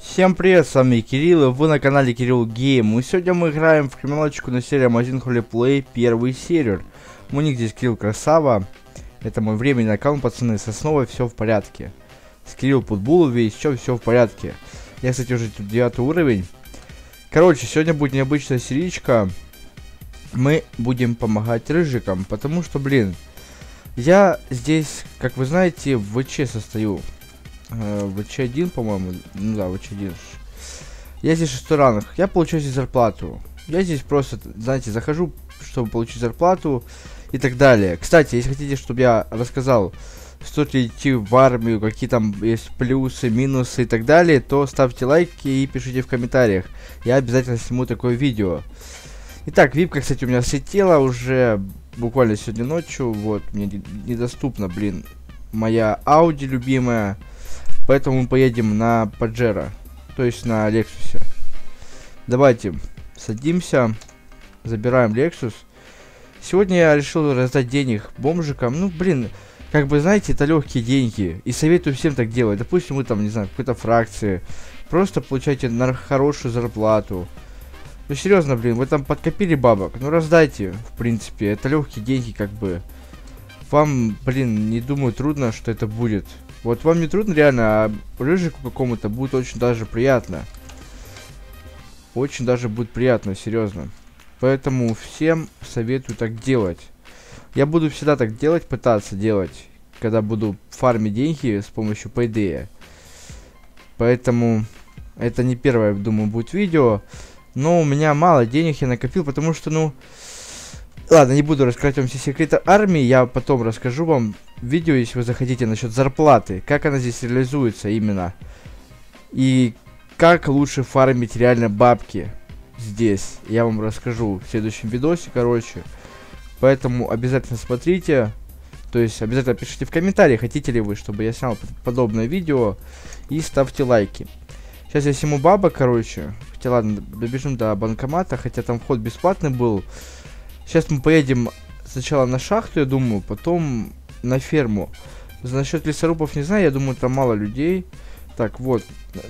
Всем привет, с вами Кирилл, и вы на канале Кирилл Гейм. И сегодня мы играем в криминалочку на серии Amazon Holy Play, первый сервер. У них здесь Кирилл Красава. Это мой временный аккаунт, пацаны, с основой все в порядке. С Кирилл Путбулов весь, все, в порядке. Я, кстати, уже девятый уровень. Короче, сегодня будет необычная серичка. Мы будем помогать рыжикам, потому что, блин, я здесь, как вы знаете, в ВЧ состою. Э, в ВЧ-1, по-моему. Ну да, ВЧ-1. Я здесь шестой ранг. Я получаю здесь зарплату. Я здесь просто, знаете, захожу, чтобы получить зарплату и так далее. Кстати, если хотите, чтобы я рассказал, стоит ли идти в армию, какие там есть плюсы, минусы и так далее, то ставьте лайки и пишите в комментариях. Я обязательно сниму такое видео. Итак, випка, кстати, у меня слетела уже буквально сегодня ночью. Вот, мне не- недоступна, блин, моя Audi любимая. Поэтому мы поедем на Паджеро, то есть на Лексусе. Давайте, садимся, забираем Lexus. Сегодня я решил раздать денег бомжикам. Ну, блин, как бы, знаете, это легкие деньги. И советую всем так делать. Допустим, вы там, не знаю, какой-то фракции. Просто получаете на хорошую зарплату. Ну, серьезно, блин, вы там подкопили бабок. Ну, раздайте, в принципе. Это легкие деньги, как бы. Вам, блин, не думаю, трудно, что это будет. Вот вам не трудно, реально, а рыжику какому-то будет очень даже приятно. Очень даже будет приятно, серьезно. Поэтому всем советую так делать. Я буду всегда так делать, пытаться делать, когда буду фармить деньги с помощью Payday. Поэтому это не первое, думаю, будет видео. Но у меня мало денег я накопил, потому что, ну... Ладно, не буду раскрывать вам все секреты армии, я потом расскажу вам видео, если вы захотите, насчет зарплаты. Как она здесь реализуется именно. И как лучше фармить реально бабки здесь. Я вам расскажу в следующем видосе, короче. Поэтому обязательно смотрите. То есть обязательно пишите в комментариях, хотите ли вы, чтобы я снял под- подобное видео. И ставьте лайки. Сейчас я сниму баба, короче. Хотя ладно, добежим до банкомата, хотя там вход бесплатный был. Сейчас мы поедем сначала на шахту, я думаю, потом на ферму. Насчет лесорубов не знаю, я думаю, там мало людей. Так, вот,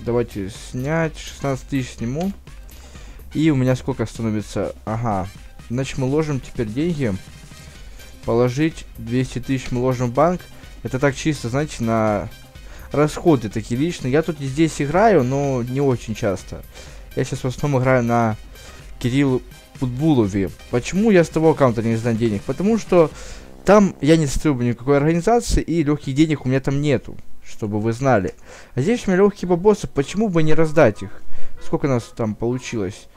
давайте снять, 16 тысяч сниму. И у меня сколько становится? Ага. Значит, мы ложим теперь деньги. Положить 200 тысяч мы ложим в банк. Это так чисто, знаете, на расходы такие личные. Я тут здесь играю, но не очень часто. Я сейчас в основном играю на Кириллу Футбулове. Почему я с того аккаунта не знаю денег? Потому что там я не состою никакой организации, и легких денег у меня там нету, чтобы вы знали. А здесь у меня легкие бабосы, почему бы не раздать их? Сколько у нас там получилось?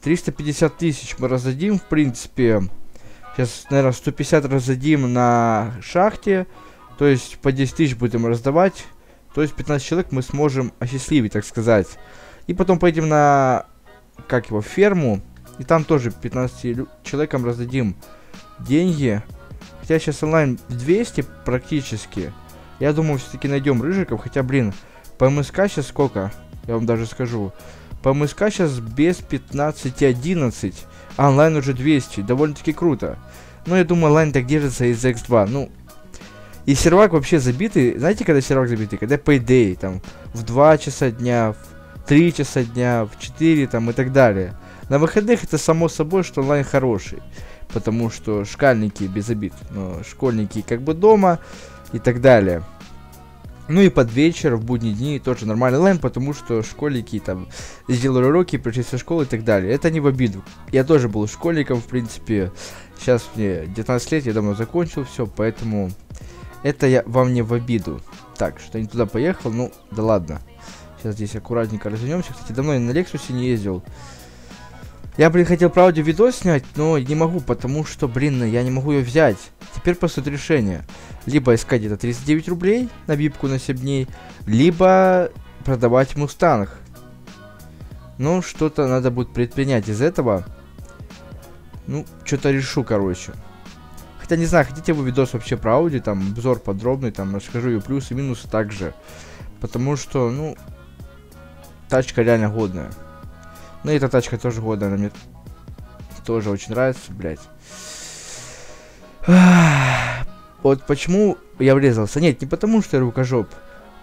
350 тысяч мы раздадим, в принципе. Сейчас, наверное, 150 раздадим на шахте. То есть по 10 тысяч будем раздавать. То есть 15 человек мы сможем осчастливить, так сказать. И потом поедем на, как его, ферму. И там тоже 15 лю- человекам раздадим деньги. Хотя сейчас онлайн 200 практически. Я думаю, все-таки найдем рыжиков. Хотя, блин, по МСК сейчас сколько? Я вам даже скажу. По МСК сейчас без 15.11. А онлайн уже 200. Довольно-таки круто. Но я думаю, онлайн так держится из X2. Ну, и сервак вообще забитый. Знаете, когда сервак забитый? Когда Payday, там, в 2 часа дня, в 3 часа дня, в 4, там, и так далее. На выходных это само собой, что онлайн хороший. Потому что шкальники без обид. Но школьники как бы дома и так далее. Ну и под вечер, в будние дни тоже нормальный онлайн, потому что школьники там сделали уроки, пришли со школы и так далее. Это не в обиду. Я тоже был школьником, в принципе. Сейчас мне 19 лет, я давно закончил все, поэтому это я вам не в обиду. Так, что я не туда поехал, ну, да ладно. Сейчас здесь аккуратненько развернемся. Кстати, давно я на Лексусе не ездил. Я, блин, хотел, правда, видос снять, но не могу, потому что, блин, я не могу ее взять. Теперь просто решение. Либо искать где-то 39 рублей на випку на 7 дней, либо продавать мустанг. Ну, что-то надо будет предпринять из этого. Ну, что-то решу, короче. Хотя не знаю, хотите вы видос вообще про Audi, там обзор подробный, там расскажу ее плюсы и минусы также. Потому что, ну, тачка реально годная. Ну и эта тачка тоже годная, она мне тоже очень нравится, блядь. Вот почему я врезался. Нет, не потому что я рукожоп.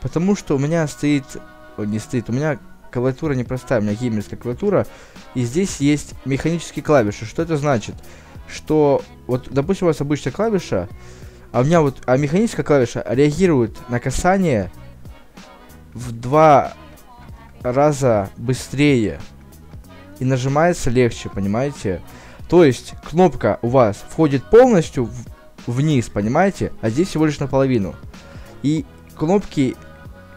Потому что у меня стоит... О, не стоит, у меня клавиатура непростая, у меня геймерская клавиатура. И здесь есть механические клавиши. Что это значит? Что, вот, допустим, у вас обычная клавиша, а у меня вот, а механическая клавиша реагирует на касание в два раза быстрее. И нажимается легче, понимаете? То есть, кнопка у вас входит полностью вниз, понимаете? А здесь всего лишь наполовину. И кнопки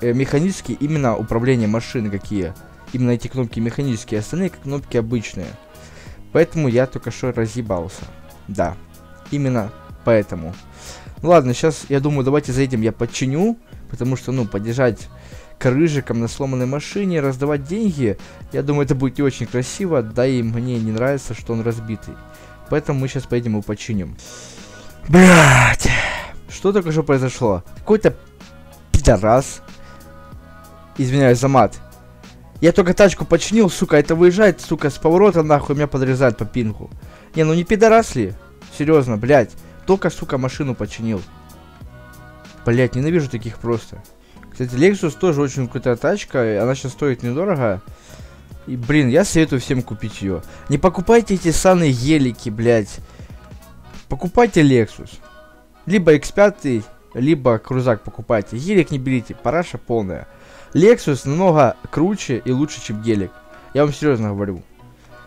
э, механические, именно управление машины какие. Именно эти кнопки механические, остальные кнопки обычные. Поэтому я только что разъебался. Да, именно поэтому. Ну ладно, сейчас я думаю, давайте за этим я подчиню. Потому что, ну, поддержать крыжиком на сломанной машине, раздавать деньги, я думаю, это будет не очень красиво, да и мне не нравится, что он разбитый. Поэтому мы сейчас поедем его починим. Блять, что только что произошло? Какой-то пидорас, извиняюсь за мат, я только тачку починил, сука, это выезжает, сука, с поворота нахуй меня подрезает по пинку. Не, ну не пидорас ли? Серьезно, блядь. Только, сука, машину починил. Блять, ненавижу таких просто. Кстати, Lexus тоже очень крутая тачка, она сейчас стоит недорого. И, блин, я советую всем купить ее. Не покупайте эти саные елики, блядь. Покупайте Lexus. Либо X5, либо крузак покупайте. Елик не берите, параша полная. Lexus намного круче и лучше, чем гелик. Я вам серьезно говорю.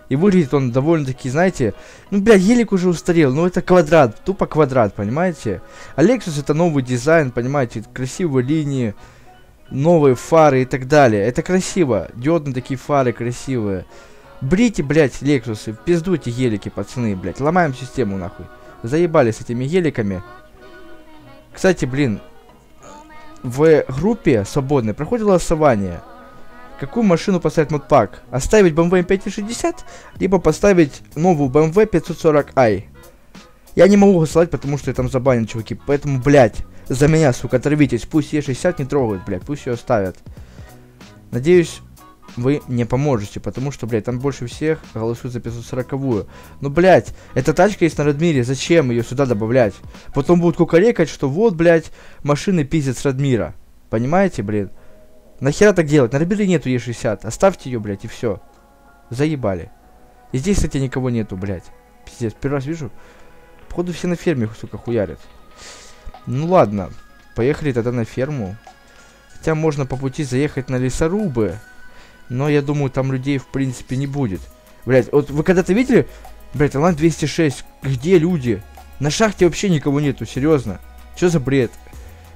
И выглядит он довольно-таки, знаете, ну, блядь, елик уже устарел, ну, это квадрат, тупо квадрат, понимаете? А Lexus это новый дизайн, понимаете, красивые линии, новые фары и так далее. Это красиво. Диодные такие фары красивые. Брите, блядь, Лексусы. Пиздуйте елики, пацаны, блядь. Ломаем систему, нахуй. Заебали с этими еликами. Кстати, блин. В группе свободной проходит голосование. Какую машину поставить модпак? Оставить BMW M560, либо поставить новую BMW 540i. Я не могу голосовать, потому что я там забанен, чуваки. Поэтому, блядь, за меня, сука, оторвитесь. Пусть Е60 не трогают, блядь. Пусть ее ставят. Надеюсь, вы мне поможете, потому что, блядь, там больше всех голосуют за 540-ю. Ну, блядь, эта тачка есть на Радмире, зачем ее сюда добавлять? Потом будут кукарекать, что вот, блядь, машины пиздят с Радмира. Понимаете, блин? Нахера так делать? На Радмире нету Е60. Оставьте ее, блядь, и все. Заебали. И здесь, кстати, никого нету, блядь. Пиздец, первый раз вижу. Походу все на ферме, сука, хуярят. Ну ладно, поехали тогда на ферму. Хотя можно по пути заехать на лесорубы. Но я думаю, там людей в принципе не будет. Блять, вот вы когда-то видели? Блять, онлайн 206. Где люди? На шахте вообще никого нету, серьезно. Что за бред?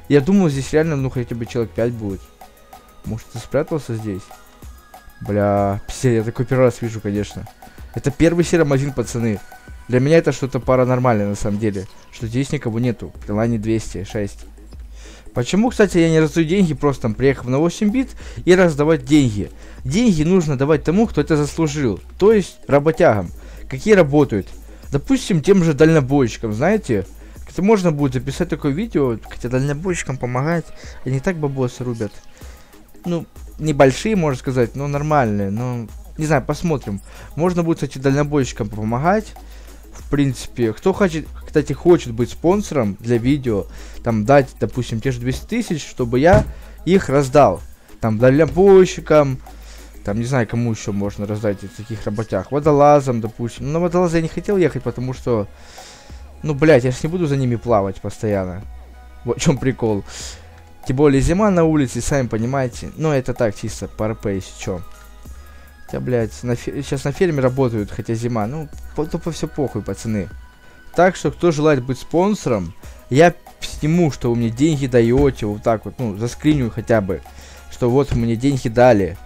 Я думал, здесь реально, ну, хотя бы человек 5 будет. Может, ты спрятался здесь? Бля, пиздец, я такой первый раз вижу, конечно. Это первый серомазин, пацаны. Для меня это что-то паранормальное на самом деле. Что здесь никого нету. Лане 206. Почему, кстати, я не раздаю деньги, просто там приехав на 8 бит и раздавать деньги? Деньги нужно давать тому, кто это заслужил. То есть работягам. Какие работают? Допустим, тем же дальнобойщикам, знаете? Это можно будет записать такое видео, хотя дальнобойщикам помогать, они так бабосы рубят. Ну, небольшие, можно сказать, но нормальные, но... Не знаю, посмотрим. Можно будет, кстати, дальнобойщикам помогать в принципе, кто хочет, кстати, хочет быть спонсором для видео, там дать, допустим, те же 200 тысяч, чтобы я их раздал. Там дальнобойщикам, там не знаю, кому еще можно раздать из таких работях. Водолазам, допустим. Но на водолаза я не хотел ехать, потому что, ну, блядь, я же не буду за ними плавать постоянно. Вот в чем прикол. Тем более зима на улице, сами понимаете. Но это так, чисто по РП, если что. Хотя, блядь, на фе- сейчас на ферме работают, хотя зима. Ну, по- тупо все похуй, пацаны. Так что, кто желает быть спонсором, я сниму, что вы мне деньги даете, вот так вот, ну, заскриню хотя бы, что вот мне деньги дали.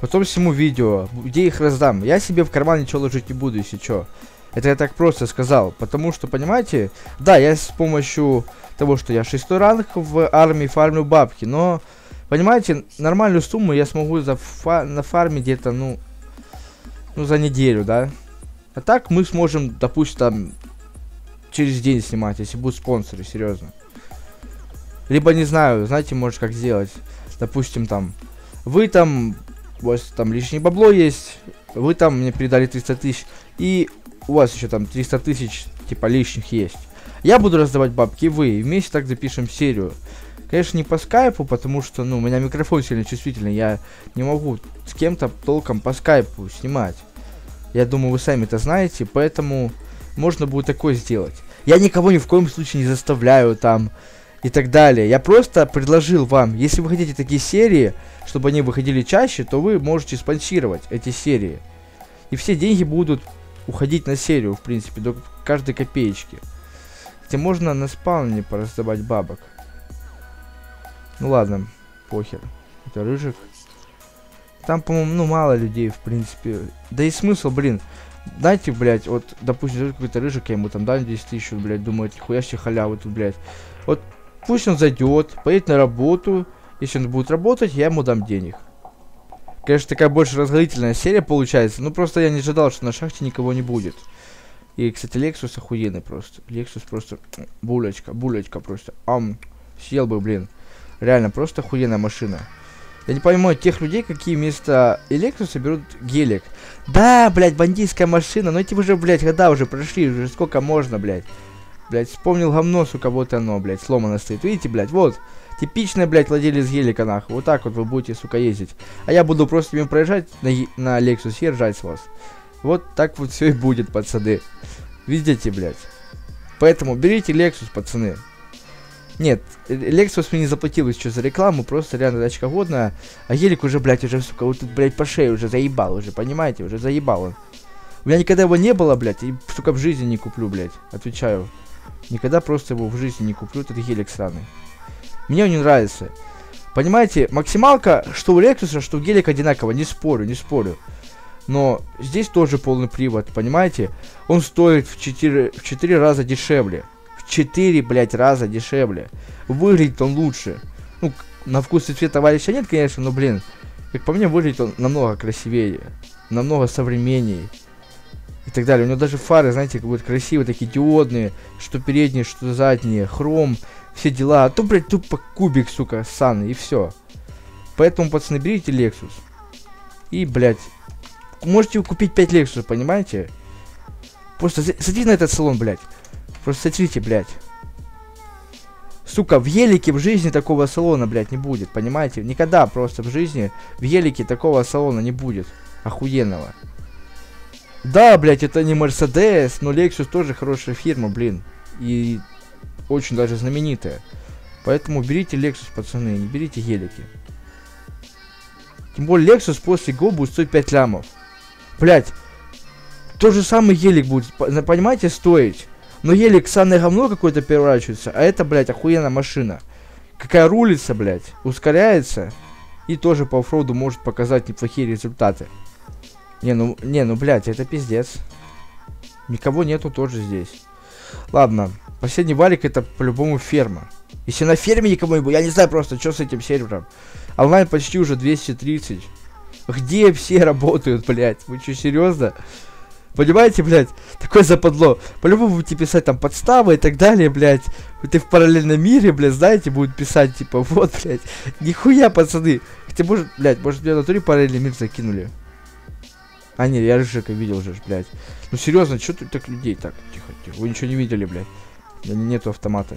Потом сниму видео, где их раздам. Я себе в карман ничего ложить не буду, если что. Это я так просто сказал, потому что, понимаете, да, я с помощью того, что я шестой ранг в армии фармлю бабки, но, понимаете, нормальную сумму я смогу за фа на фарме где-то, ну, ну, за неделю, да. А так мы сможем, допустим, там, через день снимать, если будут спонсоры, серьезно. Либо, не знаю, знаете, может как сделать. Допустим, там, вы там, у вас там лишнее бабло есть, вы там мне передали 300 тысяч, и у вас еще там 300 тысяч, типа, лишних есть. Я буду раздавать бабки, вы, и вместе так запишем серию. Конечно, не по скайпу, потому что, ну, у меня микрофон сильно чувствительный, я не могу с кем-то толком по скайпу снимать. Я думаю, вы сами это знаете, поэтому можно будет такое сделать. Я никого ни в коем случае не заставляю там и так далее. Я просто предложил вам, если вы хотите такие серии, чтобы они выходили чаще, то вы можете спонсировать эти серии. И все деньги будут уходить на серию, в принципе, до каждой копеечки. Хотя можно на спауне пораздавать бабок. Ну ладно, похер. Это рыжик. Там, по-моему, ну мало людей, в принципе. Да и смысл, блин. Дайте, блядь, вот, допустим, какой-то рыжик, я ему там дам 10 тысяч, блядь, думаю, нихуя себе халявы тут, блядь. Вот пусть он зайдет, поедет на работу. Если он будет работать, я ему дам денег. Конечно, такая больше разгорительная серия получается. Ну, просто я не ожидал, что на шахте никого не будет. И, кстати, Lexus охуенный просто. Lexus просто булочка, булочка просто. Ам, съел бы, блин. Реально, просто охуенная машина. Я не понимаю тех людей, какие вместо Lexus берут гелик. Да, блядь, бандитская машина, но эти уже, блядь, года уже прошли, уже сколько можно, блядь. Блядь, вспомнил говно, кого-то оно, блядь, сломано стоит. Видите, блядь, вот. Типичный, блядь, владелец гелика, нахуй. Вот так вот вы будете, сука, ездить. А я буду просто мимо проезжать на, на Lexus и ржать с вас. Вот так вот все и будет, пацаны. Видите, блядь. Поэтому берите Lexus, пацаны. Нет, Lexus мне не заплатил еще за рекламу, просто реально тачка годная. А елик уже, блядь, уже, сука, вот тут, блядь, по шее уже заебал, уже, понимаете, уже заебал он. У меня никогда его не было, блядь, и, сука, в жизни не куплю, блядь, отвечаю. Никогда просто его в жизни не куплю, этот гелик сраный. Мне он не нравится. Понимаете, максималка, что у Lexus, что у гелика одинаково, не спорю, не спорю. Но здесь тоже полный привод, понимаете? Он стоит в 4, в 4 раза дешевле. В 4, блядь, раза дешевле. Выглядит он лучше. Ну, на вкус и цвет товарища нет, конечно, но, блин, как по мне, выглядит он намного красивее. Намного современнее. И так далее. У него даже фары, знаете, как будут красивые, такие диодные. Что передние, что задние. Хром, все дела. А то, блядь, тупо кубик, сука, сан, и все. Поэтому, пацаны, берите Lexus. И, блядь, можете купить 5 Lexus, понимаете? Просто садись на этот салон, блядь. Просто смотрите, блядь. Сука, в елике в жизни такого салона, блядь, не будет, понимаете? Никогда просто в жизни в елике такого салона не будет. Охуенного. Да, блядь, это не Мерседес, но Lexus тоже хорошая фирма, блин. И очень даже знаменитая. Поэтому берите Lexus, пацаны, не берите гелики. Тем более Lexus после Go будет стоить 5 лямов. Блять, тот же самый елик будет, понимаете, стоить. Но елик санное говно какое-то переворачивается, а это, блядь, охуенная машина. Какая рулится, блядь, ускоряется. И тоже по оффроуду может показать неплохие результаты. Не, ну, не, ну, блядь, это пиздец. Никого нету тоже здесь. Ладно, последний валик это по-любому ферма. Если на ферме никого не будет, я не знаю просто, что с этим сервером. Онлайн почти уже 230. Где все работают, блядь? Вы что, серьезно? Понимаете, блядь? Такое западло. По-любому будете писать там подставы и так далее, блядь. Ты в параллельном мире, блядь, знаете, будут писать, типа, вот, блядь. Нихуя, пацаны. Хотя, может, блядь, может, меня на туре параллельный мир закинули. А, нет, я Рыжика видел же, блядь. Ну, серьезно, что тут так людей так? Тихо, тихо. Вы ничего не видели, блядь. Да нету автомата.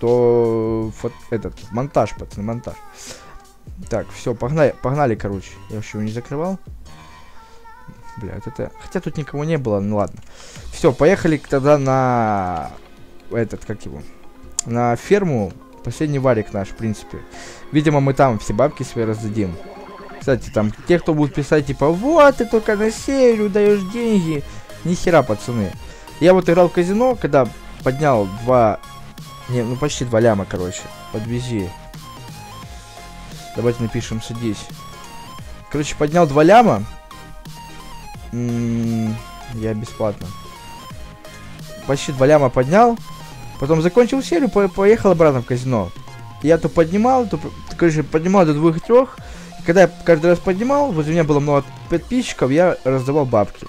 То фот, этот, монтаж, пацаны, монтаж. Так, все, погнали, погнали, короче. Я вообще его не закрывал. Бля, это... Хотя тут никого не было, ну ладно. Все, поехали тогда на... Этот, как его? На ферму. Последний варик наш, в принципе. Видимо, мы там все бабки свои раздадим. Кстати, там, те, кто будут писать, типа, вот, ты только на серию даешь деньги. Ни хера, пацаны. Я вот играл в казино, когда поднял два... Не, ну почти два ляма, короче. Подвези. Давайте напишем садись. Короче, поднял два ляма. М -м я бесплатно. Почти два ляма поднял. Потом закончил серию, по поехал обратно в казино. Я то поднимал, то, короче, поднимал до двух-трех. Когда я каждый раз поднимал, возле меня было много подписчиков, я раздавал бабки.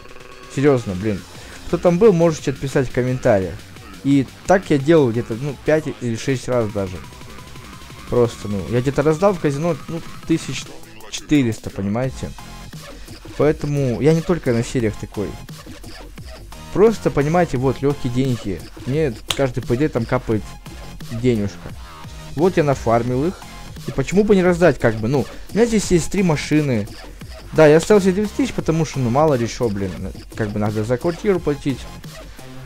Серьезно, блин. Кто там был, можете отписать в комментариях. И так я делал где-то, ну, 5 или 6 раз даже. Просто, ну, я где-то раздал в казино, ну, 1400, понимаете? Поэтому я не только на сериях такой. Просто, понимаете, вот, легкие деньги. Мне каждый ПД там капает денежка. Вот я нафармил их. И почему бы не раздать, как бы, ну, у меня здесь есть три машины. Да, я оставил себе 9 тысяч, потому что, ну, мало ли что, блин, как бы надо за квартиру платить,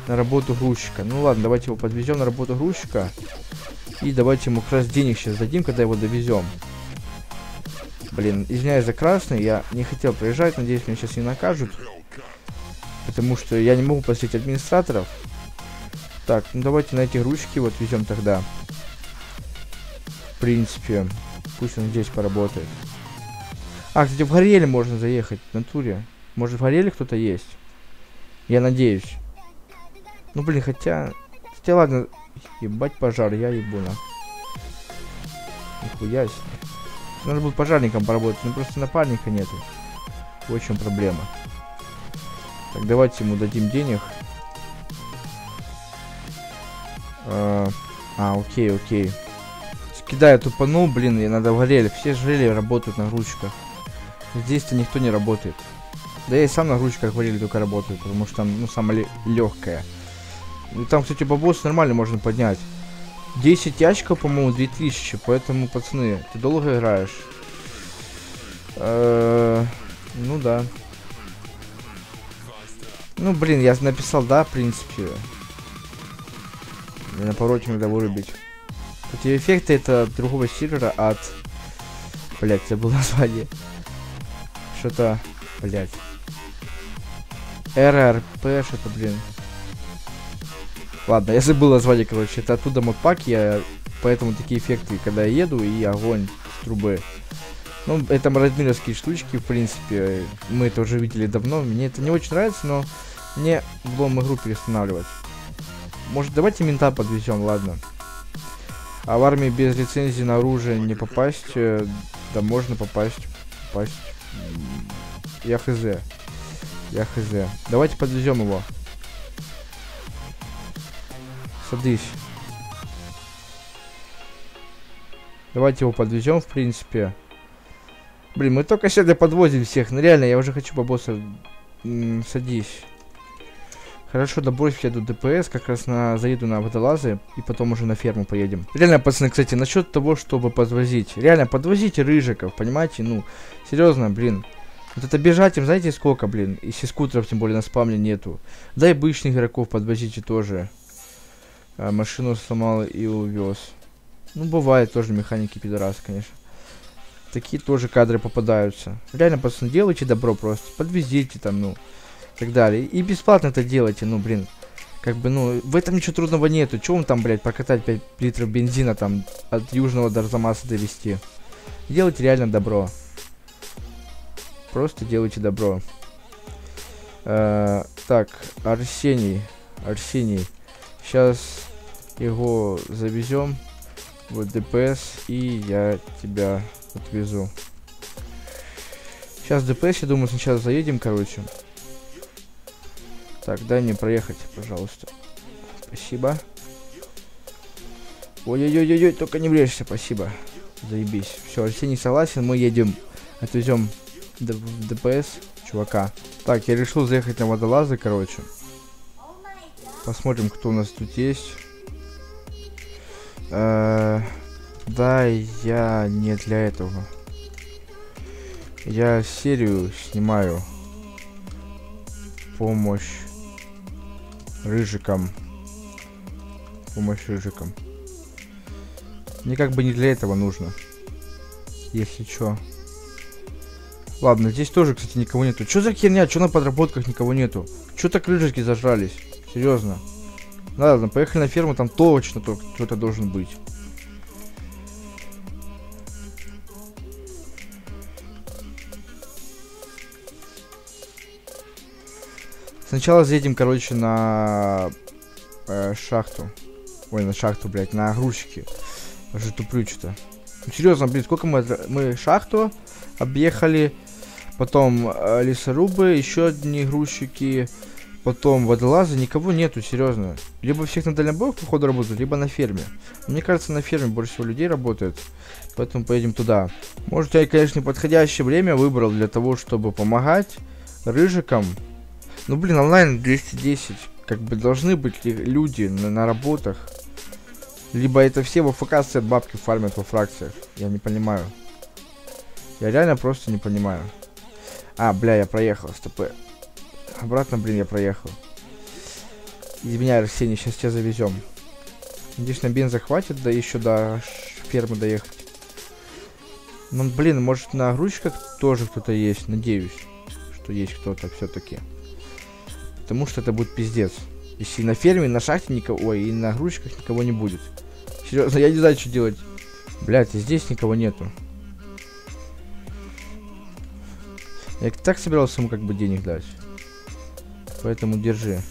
на работу грузчика. Ну ладно, давайте его подвезем на работу грузчика. И давайте ему как раз денег сейчас дадим, когда его довезем. Блин, извиняюсь за красный, я не хотел проезжать, надеюсь, меня сейчас не накажут. Потому что я не могу посетить администраторов. Так, ну давайте на эти ручки вот везем тогда. В принципе, пусть он здесь поработает. А, кстати, в Гореле можно заехать, в натуре. Может, в Гореле кто-то есть? Я надеюсь. Ну, блин, хотя... Хотя, ладно, ебать пожар, я ебу на. Нихуя себе. Надо будет пожарником поработать, но просто напарника нету. В чем проблема. Так, давайте ему дадим денег. А, а окей, окей. Кидаю тупанул, блин, и надо в горели. Все жрели работают на грузчиках. Здесь-то никто не работает. Да я и сам на грузчиках варили только работаю, потому что там, ну, самое легкое. И там, кстати, бабос нормально можно поднять. 10 ящиков, по-моему, 2000, поэтому, пацаны, ты долго играешь? Э ну да. Ну, блин, я написал да, в принципе. И на повороте надо вырубить. Эти эффекты это другого сервера от... Блять, забыл название. Что-то... Блять. РРП, что-то, блин. Ладно, я забыл название, короче. Это оттуда модпак, я... Поэтому такие эффекты, когда я еду, и огонь трубы. Ну, это радмировские штучки, в принципе. Мы это уже видели давно. Мне это не очень нравится, но мне влом игру перестанавливать. Может, давайте мента подвезем, ладно. А в армии без лицензии на оружие не попасть. Э, да можно попасть. Попасть. Я хз. Я хз. Давайте подвезем его. Садись. Давайте его подвезем, в принципе. Блин, мы только сегодня подвозим всех. Ну реально, я уже хочу бабоса. садись. Хорошо, добрось я до ДПС, как раз на заеду на водолазы, и потом уже на ферму поедем. Реально, пацаны, кстати, насчет того, чтобы подвозить. Реально, подвозите рыжиков, понимаете? Ну, серьезно, блин. Вот это бежать им, знаете, сколько, блин? Если скутеров, тем более, на спамне нету. Да и обычных игроков подвозите тоже. А, машину сломал и увез. Ну, бывает тоже механики пидорас, конечно. Такие тоже кадры попадаются. Реально, пацаны, делайте добро просто. Подвезите там, ну так далее. И бесплатно это делайте, ну, блин. Как бы, ну, в этом ничего трудного нету. Чего вам там, блядь, покатать 5 литров бензина там от Южного до Арзамаса довести? Делайте реально добро. Просто делайте добро. Э, так, Арсений. Арсений. Сейчас его завезем в ДПС, и я тебя отвезу. Сейчас ДПС, я думаю, сначала заедем, короче. Так, дай мне проехать, пожалуйста. Спасибо. Ой-ой-ой-ой, только не врежься, спасибо. Заебись. Все, Арсений согласен, мы едем, отвезем ДПС чувака. Так, я решил заехать на водолазы, короче. Посмотрим, кто у нас тут есть. Э да, я не для этого. Я серию снимаю. Помощь рыжиком. Помощь рыжиком. Мне как бы не для этого нужно. Если чё. Ладно, здесь тоже, кстати, никого нету. Чё за херня? Чё на подработках никого нету? Чё так рыжики зажрались? Серьезно. Ладно, поехали на ферму, там точно кто-то должен быть. Сначала заедем, короче, на э, шахту. Ой, на шахту, блядь, на грузчики. Уже туплю что-то. Ну, серьезно, блин, сколько мы... Мы шахту объехали, потом э, лесорубы, еще одни грузчики, потом водолазы, никого нету, серьезно. Либо всех на дальнобоях, походу, работают, либо на ферме. Мне кажется, на ферме больше всего людей работает, поэтому поедем туда. Может, я, конечно, подходящее время выбрал для того, чтобы помогать рыжикам Ну, блин, онлайн 210. Как бы должны быть люди на, на работах. Либо это все в ФК стоят бабки фармят во фракциях. Я не понимаю. Я реально просто не понимаю. А, бля, я проехал, стоп. Обратно, блин, я проехал. Извиняй, Арсений, сейчас тебя завезем. Надеюсь, на бенза хватит, да еще до фермы доехать. Ну, блин, может на грузчиках тоже кто-то есть, надеюсь, что есть кто-то все-таки. Потому что это будет пиздец. Если на ферме, на шахте никого, ой, и на грузчиках никого не будет. Серьезно, я не знаю, что делать. Блять, здесь никого нету. Я так собирался ему как бы денег дать. Поэтому держи.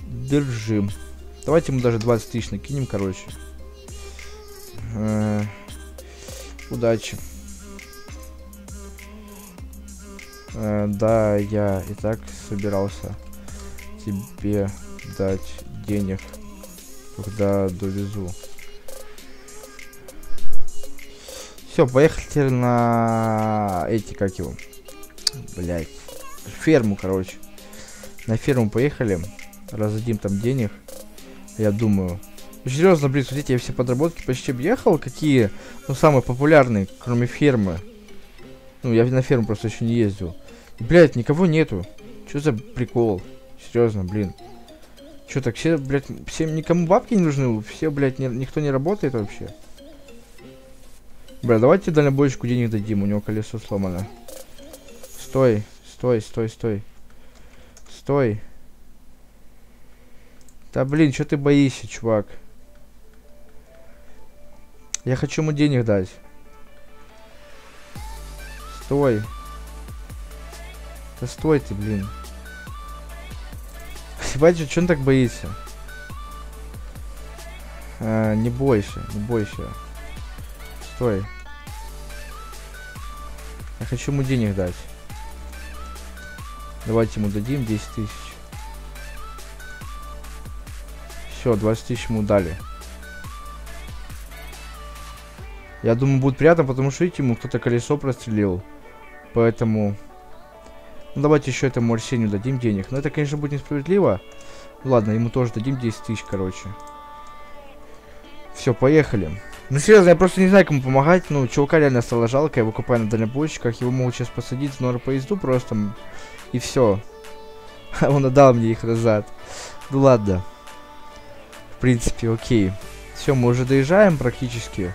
Держи. Давайте ему даже 20 тысяч накинем, короче. Э -э удачи. Э да, я и так собирался тебе дать денег, когда довезу. Все, поехали на эти, как его, блять, ферму, короче. На ферму поехали, раздадим там денег, я думаю. Серьезно, блин, смотрите, я все подработки почти объехал, какие, ну, самые популярные, кроме фермы. Ну, я на ферму просто еще не ездил. И, блядь, никого нету. Что за прикол? Серьезно, блин. Что так, все, блядь, всем никому бабки не нужны? Все, блядь, не, никто не работает вообще? Бля, давайте дальнобойщику денег дадим, у него колесо сломано. Стой, стой, стой, стой. Стой. Да блин, что ты боишься, чувак? Я хочу ему денег дать. Стой. Да стой ты, блин. Ебать, что он так боится? А, не бойся, не бойся. Стой. Я хочу ему денег дать. Давайте ему дадим 10 тысяч. Все, 20 тысяч ему дали. Я думаю, будет приятно, потому что, видите, ему кто-то колесо прострелил. Поэтому... Ну, давайте еще этому Арсению дадим денег. Но это, конечно, будет несправедливо. Ладно, ему тоже дадим 10 тысяч, короче. Все, поехали. Ну, серьезно, я просто не знаю, кому помогать. Ну, чувака реально стало жалко, я купаю на дальнобойщиках. Его могут сейчас посадить в нору поезду просто. И все. Он отдал мне их назад. Ну, ладно. В принципе, окей. Все, мы уже доезжаем практически.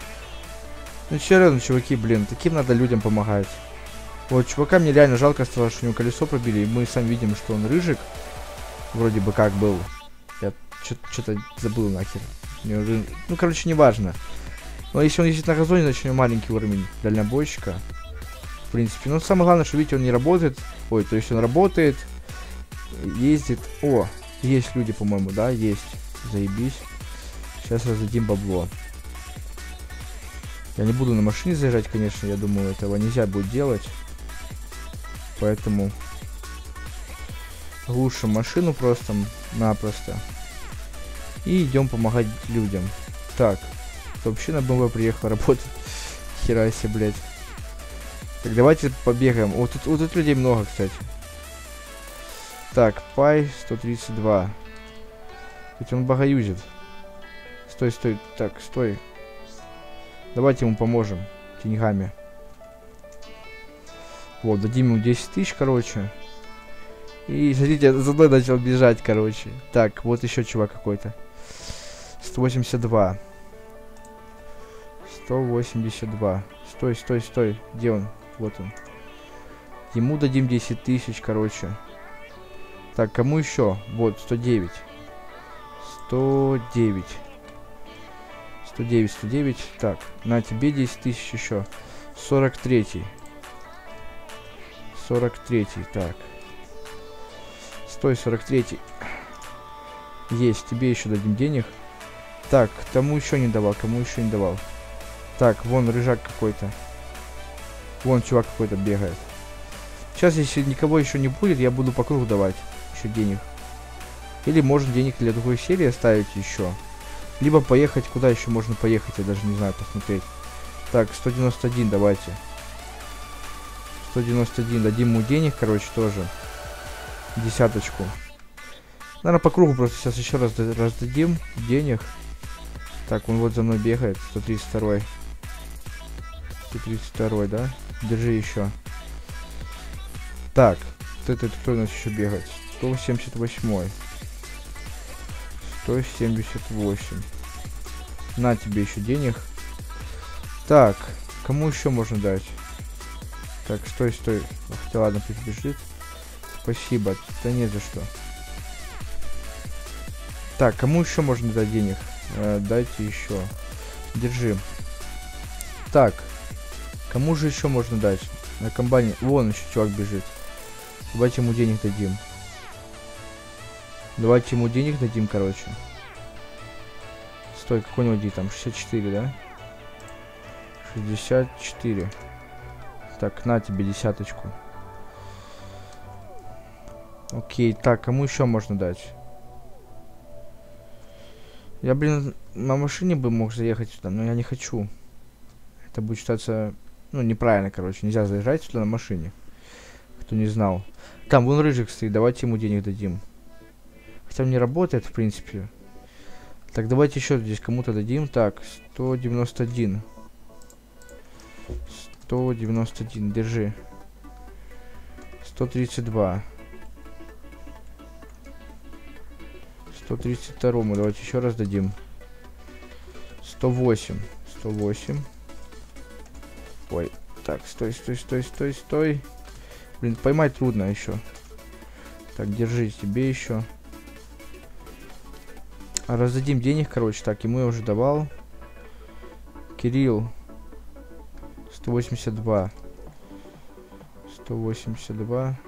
Ну, серьезно, чуваки, блин, таким надо людям помогать. Вот, чувака мне реально жалко стало, что у него колесо пробили. И мы сами видим, что он рыжик. Вроде бы как был. Я что-то забыл нахер. Ну, короче, неважно. Но если он ездит на газоне, значит у него маленький уровень дальнобойщика. В принципе. Но самое главное, что видите, он не работает. Ой, то есть он работает, ездит. О, есть люди, по-моему, да? Есть. Заебись. Сейчас раздадим бабло. Я не буду на машине заезжать, конечно, я думаю, этого нельзя будет делать. Поэтому глушим машину просто-напросто. И идем помогать людям. Так, вообще на БМВ приехал работать. Хера себе, блядь. Так, давайте побегаем. Вот тут, вот тут людей много, кстати. Так, пай 132. Ведь он бага юзит. Стой, стой. Так, стой. Давайте ему поможем. Деньгами. Вот, дадим ему 10 тысяч, короче. И, смотрите, за мной начал бежать, короче. Так, вот еще чувак какой-то. 182. 182. Стой, стой, стой. Где он? Вот он. Ему дадим 10 тысяч, короче. Так, кому еще? Вот, 109. 109. 109, 109. Так, на тебе 10 тысяч еще. 43. 43, так. Стой, 43. Есть, тебе еще дадим денег. Так, тому еще не давал, кому еще не давал. Так, вон рыжак какой-то. Вон чувак какой-то бегает. Сейчас, если никого еще не будет, я буду по кругу давать еще денег. Или можно денег для другой серии оставить еще. Либо поехать, куда еще можно поехать, я даже не знаю, посмотреть. Так, 191 давайте. 191. Дадим ему денег, короче, тоже. Десяточку. Наверное, по кругу просто сейчас еще раз раздадим денег. Так, он вот за мной бегает. 132. 132, да? Держи еще. Так, вот этот кто у нас еще бегает? 178. 178. На тебе еще денег. Так, кому еще можно дать? Так, стой, стой. Хотя ладно, пусть бежит. Спасибо. Да не за что. Так, кому еще можно дать денег? Э, дайте еще. Держи. Так. Кому же еще можно дать? На комбайне. Вон еще чувак бежит. Давайте ему денег дадим. Давайте ему денег дадим, короче. Стой, какой у него ди там? 64, да? 64. Так, на тебе десяточку. Окей, так, кому еще можно дать? Я, блин, на машине бы мог заехать сюда, но я не хочу. Это будет считаться, ну, неправильно, короче. Нельзя заезжать сюда на машине. Кто не знал. Там, вон рыжик стоит, давайте ему денег дадим. Хотя он не работает, в принципе. Так, давайте еще здесь кому-то дадим. Так, 191. 191, держи. 132. 132 давайте еще раз дадим. 108. 108. Ой, так, стой, стой, стой, стой, стой. Блин, поймать трудно еще. Так, держи, тебе еще. Раздадим денег, короче. Так, ему я уже давал. Кирилл. 182. 182.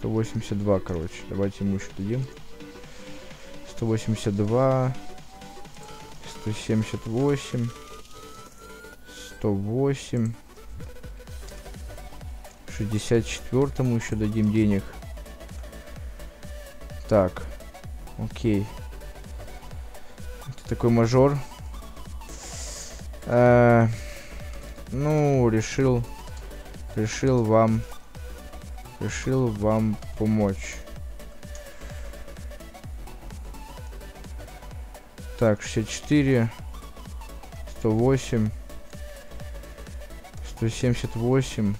182, короче. Давайте ему еще дадим. 182. 178. 108. 64 еще дадим денег. Так. Окей. Это такой мажор. Э, ну, решил... Решил вам... Решил вам помочь. Так, 64... 108... 178...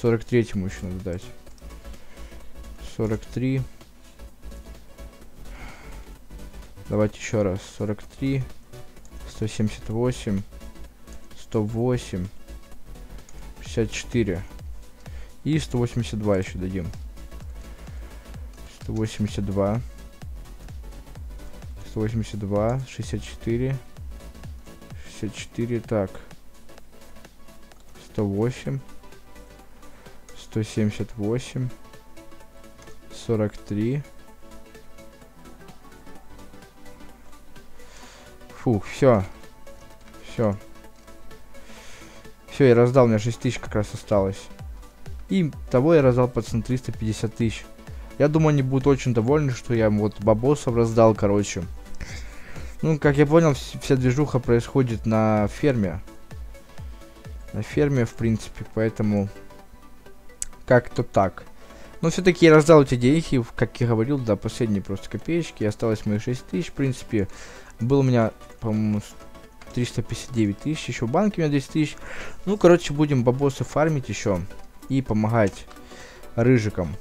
43 ему еще надо дать. 43... Давайте еще раз. 43, 178, 108, 64. И 182 еще дадим. 182. 182, 64. 64, так. 108. 178. 43. Фух, все. Все. Все, я раздал, у меня 6 тысяч как раз осталось. И того я раздал, пацан, 350 тысяч. Я думаю, они будут очень довольны, что я вот бабосов раздал, короче. Ну, как я понял, вся движуха происходит на ферме. На ферме, в принципе, поэтому... Как-то так. Но все-таки я раздал эти деньги, как я говорил, до последней просто копеечки. Осталось мои 6 тысяч, в принципе. Был у меня, по-моему, 359 тысяч, еще в банке у меня 10 тысяч. Ну, короче, будем бабосы фармить еще и помогать рыжикам.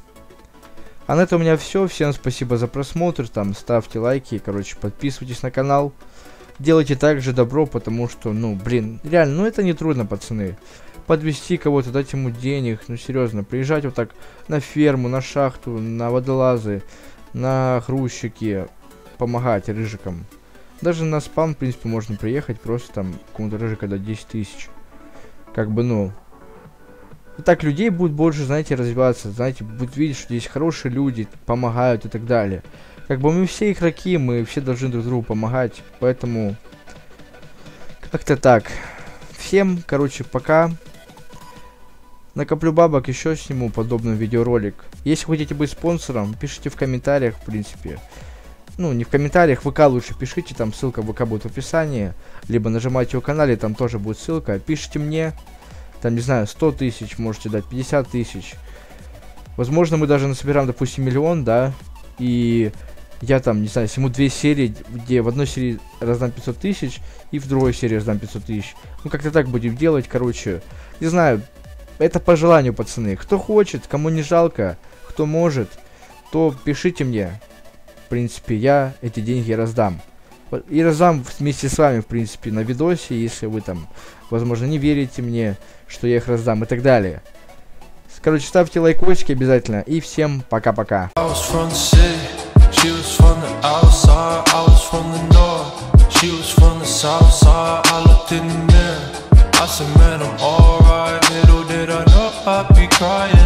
А на этом у меня все. Всем спасибо за просмотр. Там ставьте лайки, короче, подписывайтесь на канал. Делайте также добро, потому что, ну, блин, реально, ну это не трудно, пацаны. Подвести кого-то, дать ему денег, ну серьезно, приезжать вот так на ферму, на шахту, на водолазы, на грузчики, помогать рыжикам. Даже на спам, в принципе, можно приехать, просто там кому-то даже когда 10 тысяч. Как бы, ну... Так людей будет больше, знаете, развиваться, знаете, будет видеть, что здесь хорошие люди, помогают и так далее. Как бы мы все игроки, мы все должны друг другу помогать, поэтому... Как-то так. Всем, короче, пока. Накоплю бабок, еще сниму подобный видеоролик. Если хотите быть спонсором, пишите в комментариях, в принципе ну, не в комментариях, ВК лучше пишите, там ссылка ВК будет в описании, либо нажимайте в канале, там тоже будет ссылка, пишите мне, там, не знаю, 100 тысяч можете дать, 50 тысяч. Возможно, мы даже насобираем, допустим, миллион, да, и я там, не знаю, сниму две серии, где в одной серии раздам 500 тысяч, и в другой серии раздам 500 тысяч. Ну, как-то так будем делать, короче. Не знаю, это по желанию, пацаны. Кто хочет, кому не жалко, кто может, то пишите мне. В принципе, я эти деньги раздам. И раздам вместе с вами, в принципе, на видосе, если вы там, возможно, не верите мне, что я их раздам и так далее. Короче, ставьте лайкосики обязательно. И всем пока-пока. from the outside, I was from the north. She was from the south side, I looked in the mirror. I said, man, I'm alright, little did I know I'd be crying.